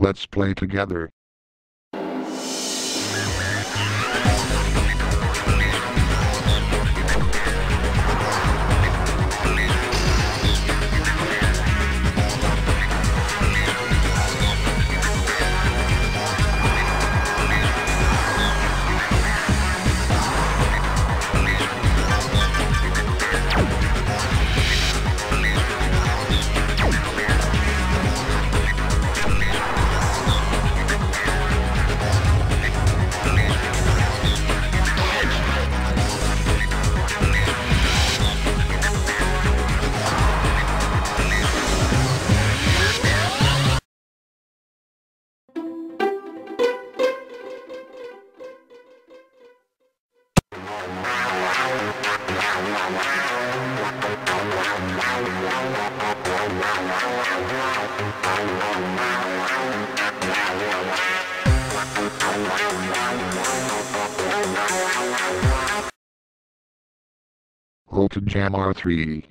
Let's play together. Holton Jam R3